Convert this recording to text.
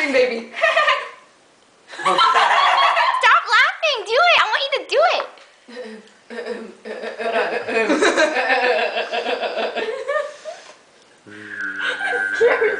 laughing, baby. Stop laughing. Do it. I want you to do it. Carrie.